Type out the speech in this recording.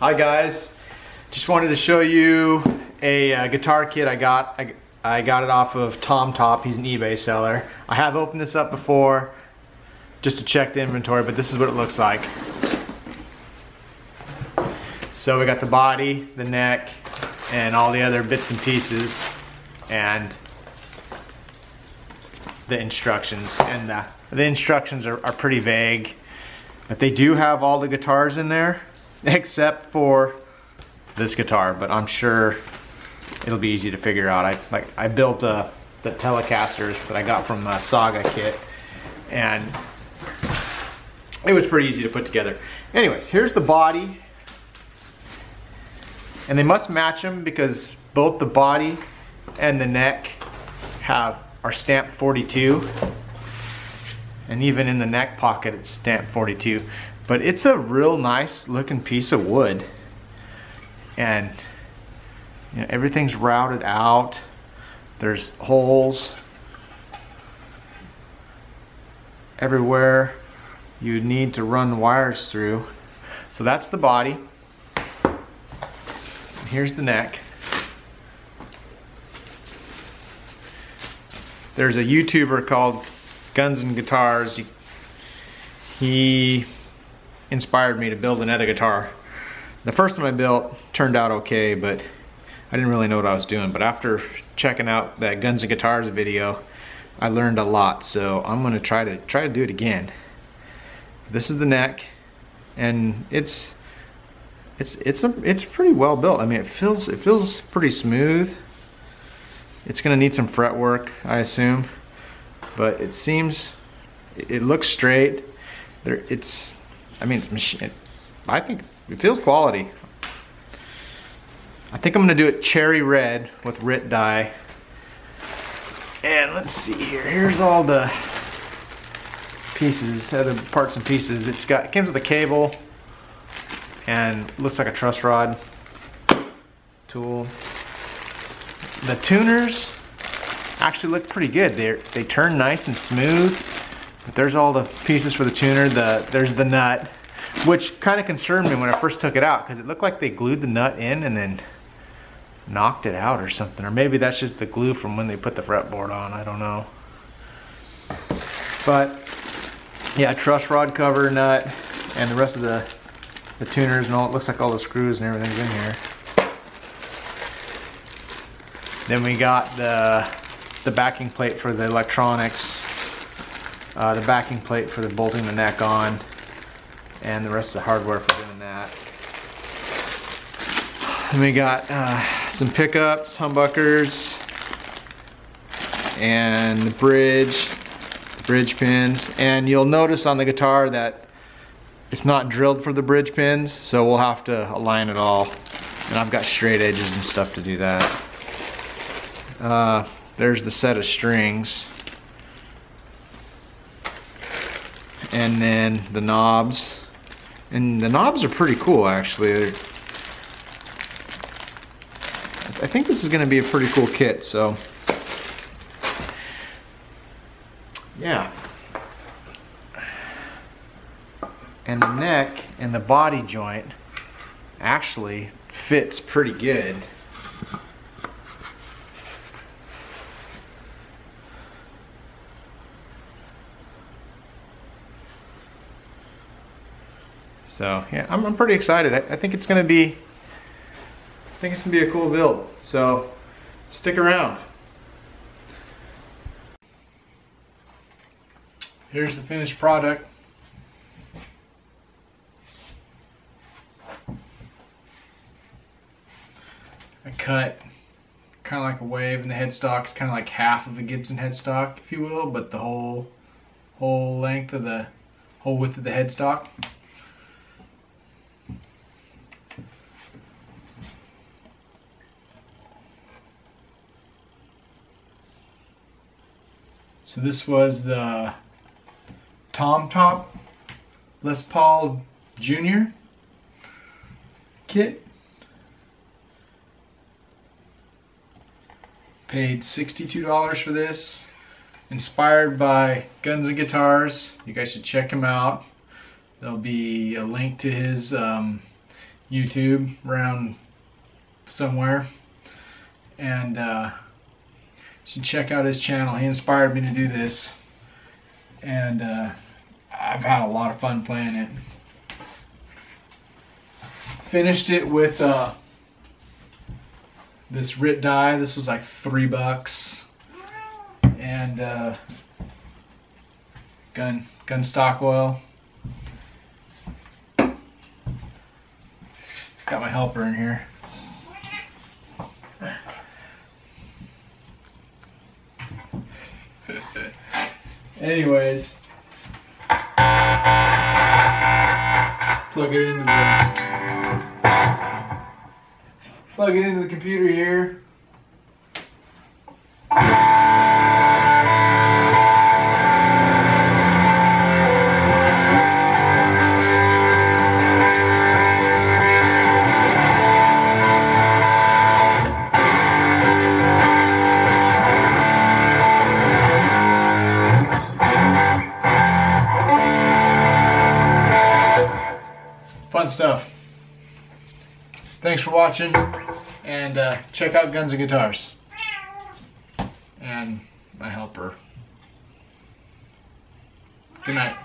Hi guys, just wanted to show you a uh, guitar kit I got. I, I got it off of Tom Top, he's an eBay seller. I have opened this up before just to check the inventory, but this is what it looks like. So we got the body, the neck, and all the other bits and pieces, and the instructions. And the, the instructions are, are pretty vague, but they do have all the guitars in there except for this guitar, but I'm sure it'll be easy to figure out. I like I built uh, the Telecasters that I got from uh, Saga Kit, and it was pretty easy to put together. Anyways, here's the body, and they must match them because both the body and the neck have are stamped 42, and even in the neck pocket it's stamped 42. But it's a real nice looking piece of wood. And you know, everything's routed out. There's holes everywhere you need to run wires through. So that's the body. Here's the neck. There's a YouTuber called Guns and Guitars. He, he inspired me to build another guitar. The first one I built turned out okay, but I didn't really know what I was doing. But after checking out that Guns and Guitars video, I learned a lot. So I'm gonna try to try to do it again. This is the neck, and it's it's it's a it's pretty well built. I mean, it feels it feels pretty smooth. It's gonna need some fret work, I assume, but it seems it, it looks straight. There, it's I mean, it's machine. I think it feels quality. I think I'm gonna do it cherry red with RIT dye. And let's see here. Here's all the pieces, other parts and pieces. It's got it comes with a cable and looks like a truss rod tool. The tuners actually look pretty good. They they turn nice and smooth. There's all the pieces for the tuner. The There's the nut, which kind of concerned me when I first took it out because it looked like they glued the nut in and then knocked it out or something. Or maybe that's just the glue from when they put the fretboard on. I don't know. But yeah, truss rod cover, nut, and the rest of the, the tuners and all. It looks like all the screws and everything's in here. Then we got the, the backing plate for the electronics uh, the backing plate for the bolting the neck on, and the rest of the hardware for doing that. And we got uh, some pickups, humbuckers, and the bridge, the bridge pins. And you'll notice on the guitar that it's not drilled for the bridge pins, so we'll have to align it all. And I've got straight edges and stuff to do that. Uh, there's the set of strings. And then the knobs. And the knobs are pretty cool actually. They're, I think this is going to be a pretty cool kit, so yeah. And the neck and the body joint actually fits pretty good. So yeah, I'm, I'm pretty excited. I, I think it's gonna be, I think it's gonna be a cool build. So stick around. Here's the finished product. I cut kind of like a wave and the headstock is kind of like half of a Gibson headstock, if you will, but the whole whole length of the whole width of the headstock. So this was the Tom Top Les Paul Jr. kit. Paid $62 for this. Inspired by Guns and Guitars. You guys should check him out. There'll be a link to his um, YouTube around somewhere. And uh, should check out his channel. He inspired me to do this. And uh, I've had a lot of fun playing it. Finished it with uh, this RIT dye. This was like three bucks. And uh, gun gun stock oil. Got my helper in here. Anyways, plug it into the plug it into the computer here. Thanks for watching, and uh, check out Guns and Guitars. And my helper. Good night.